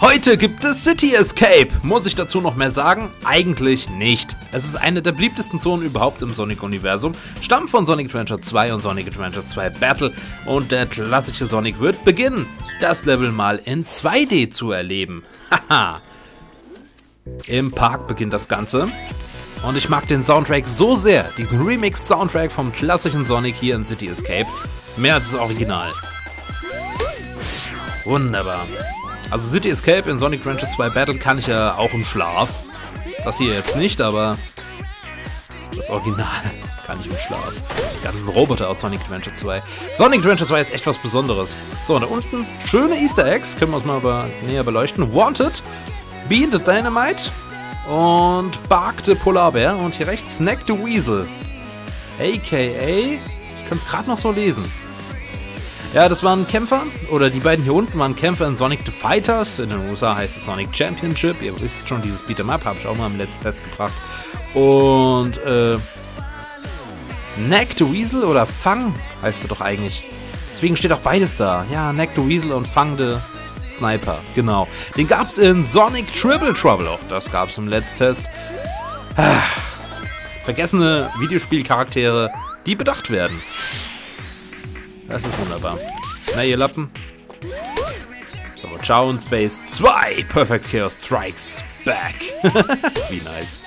Heute gibt es City Escape. Muss ich dazu noch mehr sagen? Eigentlich nicht. Es ist eine der beliebtesten Zonen überhaupt im Sonic-Universum, stammt von Sonic Adventure 2 und Sonic Adventure 2 Battle und der klassische Sonic wird beginnen, das Level mal in 2D zu erleben. Haha. Im Park beginnt das Ganze. Und ich mag den Soundtrack so sehr, diesen Remix-Soundtrack vom klassischen Sonic hier in City Escape, mehr als das Original. Wunderbar. Also City Escape in Sonic Adventure 2 Battle kann ich ja auch im Schlaf. Das hier jetzt nicht, aber das Original kann ich im Schlaf. Die ganzen Roboter aus Sonic Adventure 2. Sonic Adventure 2 ist echt was Besonderes. So, und da unten schöne Easter Eggs, können wir uns mal aber näher beleuchten. Wanted, Bean the Dynamite und Bark the Polarbär und hier rechts Snack the Weasel. AKA, ich kann es gerade noch so lesen. Ja, das waren Kämpfer, oder die beiden hier unten waren Kämpfer in Sonic the Fighters. In den USA heißt es Sonic Championship. Ihr wisst schon, dieses Beat'em Up habe ich auch mal im letzten Test gebracht. Und, äh, Neck the Weasel oder Fang heißt er doch eigentlich. Deswegen steht auch beides da. Ja, Neck the Weasel und Fang the Sniper. Genau. Den gab es in Sonic Triple Trouble. Auch das gab es im letzten Test. Ah, vergessene Videospielcharaktere, die bedacht werden. Das ist wunderbar. Na, ihr Lappen. So, Ciao in Space 2. Perfect Chaos Strikes Back. Wie nice.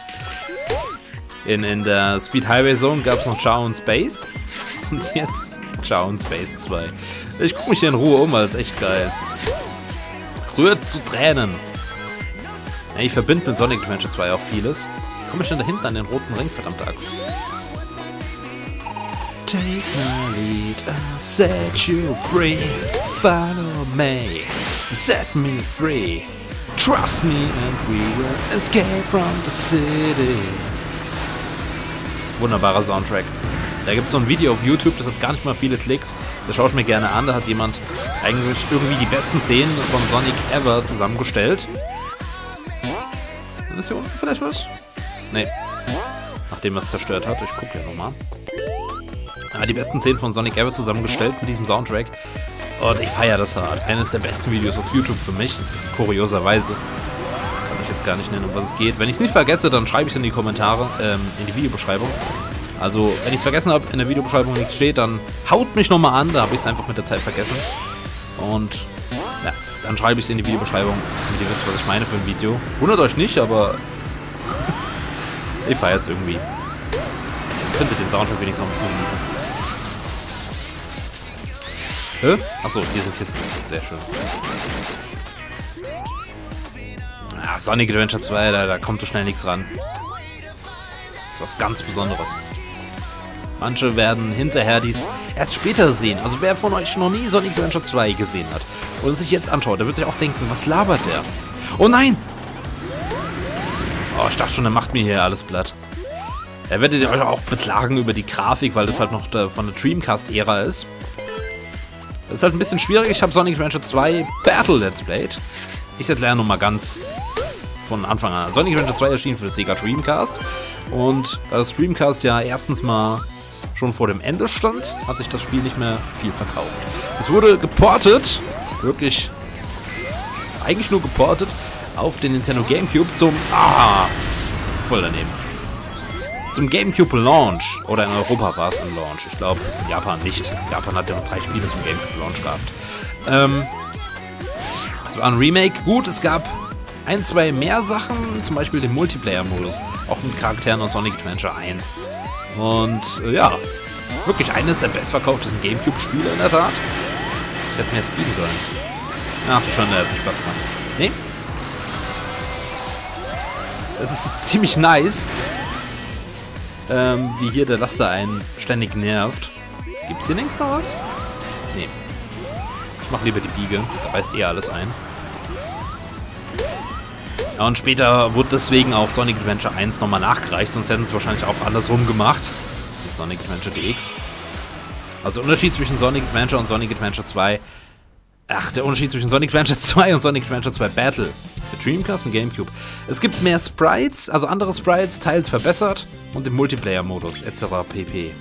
In, in der Speed Highway Zone gab es noch Ciao in Space. Und jetzt Ciao in Space 2. Ich gucke mich hier in Ruhe um, weil es echt geil. Rührt zu Tränen. Ja, ich verbinde mit Sonic Adventure 2 auch vieles. Komme ich denn da hinten an den roten Ring, verdammte Axt? Take my lead, I'll set you free. Follow me, set me free. Trust me and we will escape from the city. Wunderbarer Soundtrack. Da gibt es so ein Video auf YouTube, das hat gar nicht mal viele Klicks. Das schaue ich mir gerne an. Da hat jemand eigentlich irgendwie die besten Szenen von Sonic ever zusammengestellt. Ist hier unten vielleicht was? Nee. Nachdem er es zerstört hat. Ich gucke ja nochmal. Ja, die besten Szenen von Sonic ever zusammengestellt mit diesem Soundtrack. Und ich feiere das hart. Eines der besten Videos auf YouTube für mich. Kurioserweise. Kann ich jetzt gar nicht nennen, um was es geht. Wenn ich es nicht vergesse, dann schreibe ich es in die Kommentare, ähm, in die Videobeschreibung. Also, wenn ich es vergessen habe, in der Videobeschreibung nichts steht, dann haut mich nochmal an. Da habe ich es einfach mit der Zeit vergessen. Und ja, dann schreibe ich es in die Videobeschreibung, damit ihr wisst, was ich meine für ein Video. Wundert euch nicht, aber ich feiere es irgendwie. Könnte den Soundtrack wenigstens noch ein bisschen genießen. Hä? Achso, hier sind Kisten. Sehr schön. Ah, Sonic Adventure 2, da, da kommt so schnell nichts ran. Das ist was ganz Besonderes. Manche werden hinterher dies erst später sehen. Also wer von euch noch nie Sonic Adventure 2 gesehen hat und sich jetzt anschaut, der wird sich auch denken, was labert der? Oh nein! Oh, ich dachte schon, der macht mir hier alles platt. Da werdet ihr euch auch beklagen über die Grafik, weil das halt noch von der Dreamcast-Ära ist. Das ist halt ein bisschen schwierig. Ich habe Sonic Adventure 2 Battle Let's Played. Ich erkläre nochmal ganz von Anfang an. Sonic Adventure 2 erschien für das Sega Dreamcast. Und da das Dreamcast ja erstens mal schon vor dem Ende stand, hat sich das Spiel nicht mehr viel verkauft. Es wurde geportet, wirklich eigentlich nur geportet, auf den Nintendo GameCube zum... Ah, voll daneben zum GameCube Launch. Oder in Europa war es ein Launch. Ich glaube, in Japan nicht. Japan hat ja noch drei Spiele zum GameCube Launch gehabt. Ähm, es war ein Remake. Gut, es gab ein, zwei mehr Sachen, zum Beispiel den Multiplayer-Modus, auch mit Charakteren aus Sonic Adventure 1. Und äh, ja, wirklich eines der bestverkauftesten Gamecube-Spiele in der Tat. Ich hätte mehr speeden sollen. Ach du schon, der hat mich Spaß gemacht. Nee? Das ist ziemlich nice ähm, wie hier der Laster einen ständig nervt. Gibt's hier links noch was? Nee. Ich mach lieber die Biege, da reißt eher alles ein. Ja, und später wurde deswegen auch Sonic Adventure 1 nochmal nachgereicht, sonst hätten sie es wahrscheinlich auch andersrum gemacht. Mit Sonic Adventure DX. Also Unterschied zwischen Sonic Adventure und Sonic Adventure 2 Ach, der Unterschied zwischen Sonic Adventure 2 und Sonic Adventure 2 Battle für Dreamcast und Gamecube. Es gibt mehr Sprites, also andere Sprites, teils verbessert und im Multiplayer-Modus etc. pp.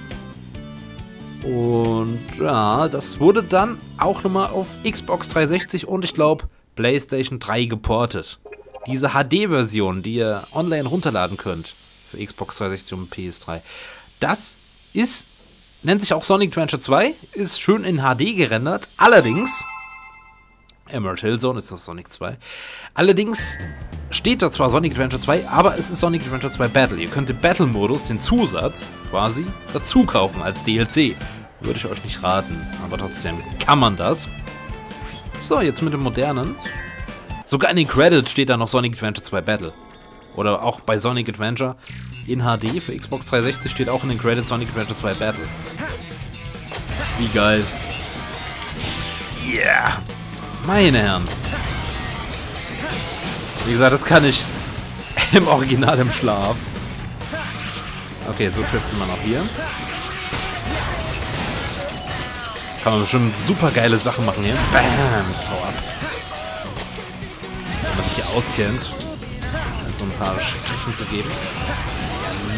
Und ja, das wurde dann auch nochmal auf Xbox 360 und ich glaube PlayStation 3 geportet. Diese HD-Version, die ihr online runterladen könnt für Xbox 360 und PS3, das ist, nennt sich auch Sonic Adventure 2, ist schön in HD gerendert. Allerdings, Emerald Hill Zone ist das Sonic 2. Allerdings steht da zwar Sonic Adventure 2, aber es ist Sonic Adventure 2 Battle. Ihr könnt im Battle-Modus den Zusatz quasi dazu kaufen als DLC. Würde ich euch nicht raten, aber trotzdem kann man das. So, jetzt mit dem modernen. Sogar in den Credits steht da noch Sonic Adventure 2 Battle. Oder auch bei Sonic Adventure in HD für Xbox 360 steht auch in den Credits Sonic Adventure 2 Battle. Wie geil. Yeah. Meine Herren. Wie gesagt, das kann ich im Original im Schlaf. Okay, so trifft man auch hier. Kann man schon super geile Sachen machen hier. Bam, so ab. Wenn man sich hier auskennt, so ein paar Strecken zu geben.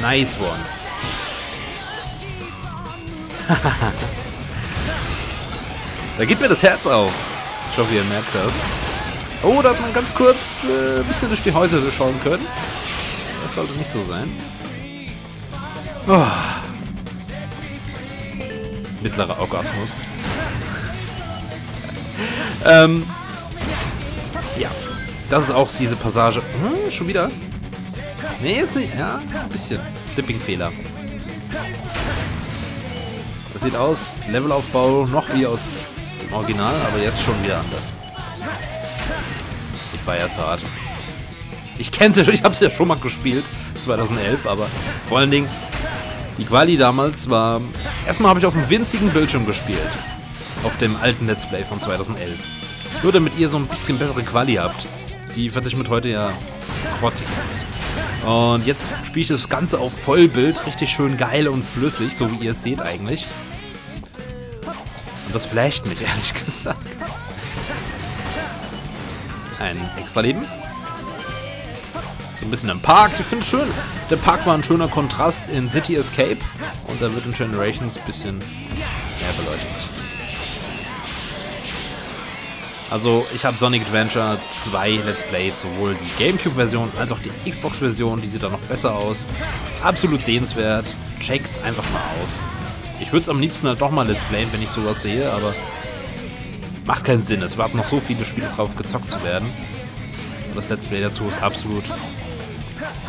Nice one. da geht mir das Herz auf. Ich hoffe, ihr merkt das. Oh, da hat man ganz kurz äh, ein bisschen durch die Häuser schauen können. Das sollte nicht so sein. Oh. Mittlerer Orgasmus. ähm, ja, das ist auch diese Passage. Hm, schon wieder? Nee, jetzt nicht. Ja, ein bisschen. Clipping-Fehler. Das sieht aus, Levelaufbau noch wie aus Original, aber jetzt schon wieder anders. Ich feier's hart. Ich ja schon, ich hab's ja schon mal gespielt, 2011, aber vor allen Dingen, die Quali damals war... Erstmal habe ich auf einem winzigen Bildschirm gespielt. Auf dem alten Let's Play von 2011. Nur damit ihr so ein bisschen bessere Quali habt. Die fertig mit heute ja grottig ist. Und jetzt spiele ich das Ganze auf Vollbild, richtig schön geil und flüssig, so wie ihr es seht eigentlich. Das flasht mich, ehrlich gesagt. Ein extra Leben. So ein bisschen im Park. Ich finde es schön. Der Park war ein schöner Kontrast in City Escape. Und da wird in Generations ein bisschen mehr beleuchtet. Also ich habe Sonic Adventure 2 Let's Play, sowohl die Gamecube-Version als auch die Xbox-Version, die sieht da noch besser aus. Absolut sehenswert, checkt's einfach mal aus. Ich würde es am liebsten halt doch mal Let's Playen, wenn ich sowas sehe, aber macht keinen Sinn. Es warten noch so viele Spiele drauf, gezockt zu werden. Und das Let's Play dazu ist absolut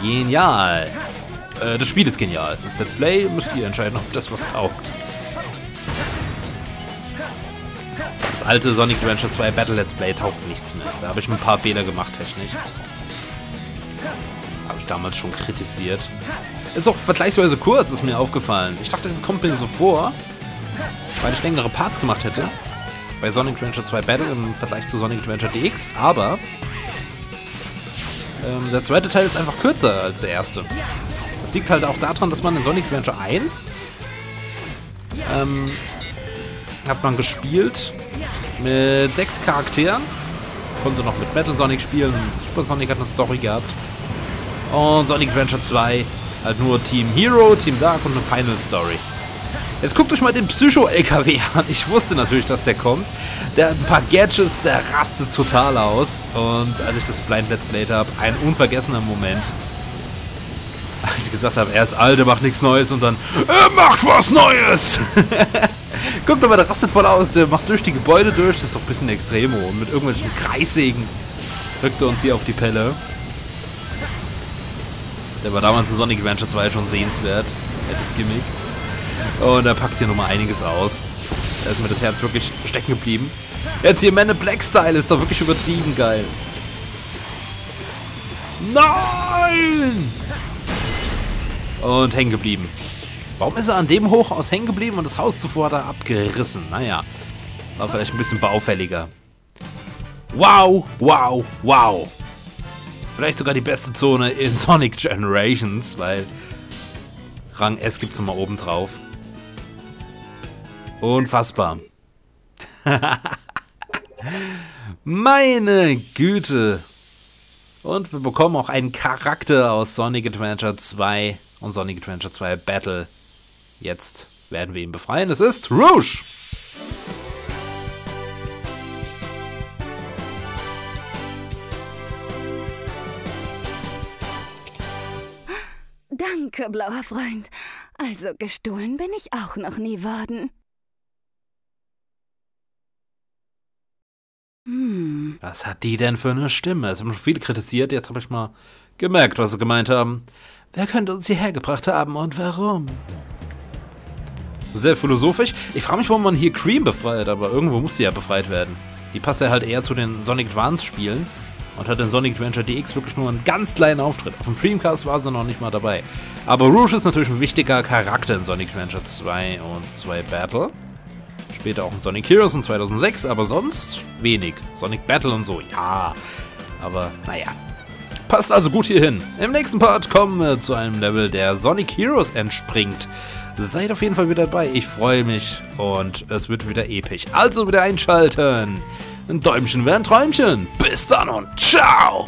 genial. Äh, das Spiel ist genial. Das Let's Play müsst ihr entscheiden, ob das was taugt. Das alte Sonic Adventure 2 Battle Let's Play taugt nichts mehr. Da habe ich ein paar Fehler gemacht technisch. Habe ich damals schon kritisiert. Ist auch vergleichsweise kurz, ist mir aufgefallen. Ich dachte, es kommt mir so vor, weil ich längere Parts gemacht hätte. Bei Sonic Adventure 2 Battle im Vergleich zu Sonic Adventure DX, aber ähm, der zweite Teil ist einfach kürzer als der erste. Das liegt halt auch daran, dass man in Sonic Adventure 1 ähm, hat man gespielt mit sechs Charakteren. Konnte noch mit Metal Sonic spielen. Super Sonic hat eine Story gehabt. Und Sonic Adventure 2 halt nur Team Hero, Team Dark und eine Final Story. Jetzt guckt euch mal den Psycho-LKW an. Ich wusste natürlich, dass der kommt. Der hat ein paar Gadgets, der rastet total aus. Und als ich das Blind Let's Play habe, ein unvergessener Moment. Als ich gesagt habe, er ist alt, er macht nichts Neues und dann, er macht was Neues! Guckt mal, der rastet voll aus. Der macht durch die Gebäude durch. Das ist doch ein bisschen Extremo. Und mit irgendwelchen Kreissägen drückt er uns hier auf die Pelle. Der war damals in Sonic Adventure 2 schon sehenswert. Nettes Gimmick. Und er packt hier nochmal einiges aus. Da ist mir das Herz wirklich stecken geblieben. Jetzt hier Man in Black Style ist doch wirklich übertrieben geil. Nein! Und hängen geblieben. Warum ist er an dem Hochhaus hängen geblieben und das Haus zuvor da abgerissen? Naja, war vielleicht ein bisschen baufälliger. Wow, wow, wow. Vielleicht sogar die beste Zone in Sonic Generations, weil Rang S gibt es nochmal oben drauf. Unfassbar. Meine Güte. Und wir bekommen auch einen Charakter aus Sonic Adventure 2 und Sonic Adventure 2 Battle. Jetzt werden wir ihn befreien. Es ist Rouge. Danke, blauer Freund. Also gestohlen bin ich auch noch nie worden. Hm. Was hat die denn für eine Stimme? Es haben schon viele kritisiert, jetzt habe ich mal gemerkt, was sie gemeint haben. Wer könnte uns hierher gebracht haben und warum? Sehr philosophisch. Ich frage mich, warum man hier Cream befreit, aber irgendwo muss sie ja befreit werden. Die passt ja halt eher zu den Sonic Advance Spielen und hat in Sonic Adventure DX wirklich nur einen ganz kleinen Auftritt. Auf dem Dreamcast war sie noch nicht mal dabei. Aber Rouge ist natürlich ein wichtiger Charakter in Sonic Adventure 2 und 2 Battle. Später auch in Sonic Heroes in 2006, aber sonst wenig. Sonic Battle und so, ja. Aber naja. Passt also gut hier hin. Im nächsten Part kommen wir zu einem Level, der Sonic Heroes entspringt. Seid auf jeden Fall wieder dabei. Ich freue mich und es wird wieder episch. Also wieder einschalten. Ein Däumchen wäre ein Träumchen. Bis dann und ciao!